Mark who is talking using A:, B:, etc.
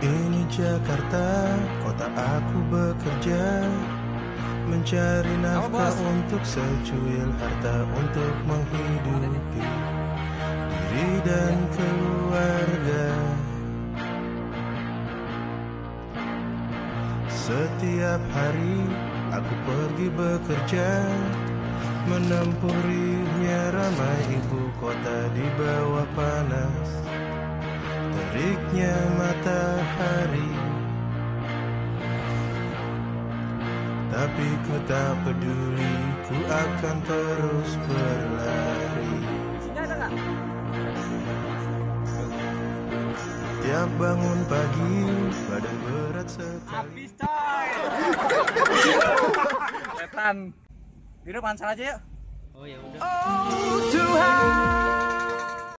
A: Ini Jakarta, kota aku bekerja. Mencari nafkah untuk secuil harta Untuk menghidupi diri dan keluarga. Setiap hari aku pergi bekerja Menempuh riuhnya ramai ibu kota di bawah panas Teriknya matahari Tapi ku tak peduli Ku akan terus berlari Tiap bangun pagi Badan berat sekali
B: Habis coy. Setan. Hidup ansal aja yuk.
C: Oh ya udah.
B: Oh Tuhan.